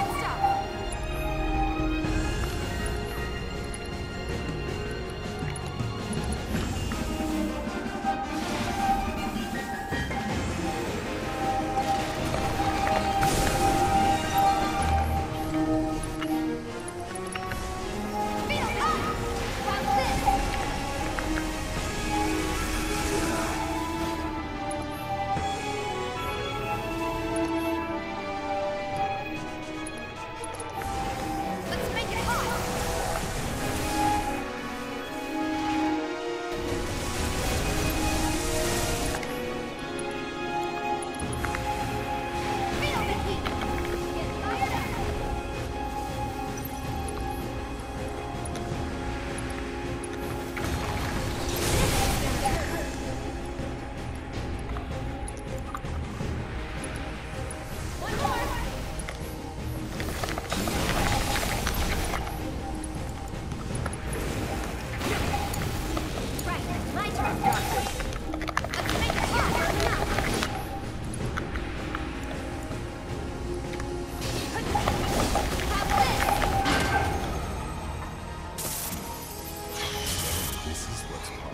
攻下。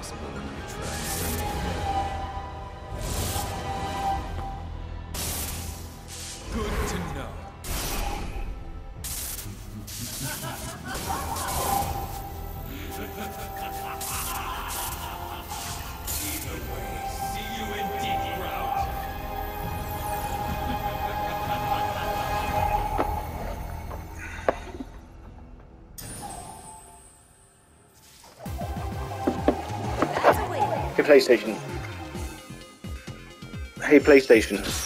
Good Hey PlayStation. Hey PlayStation.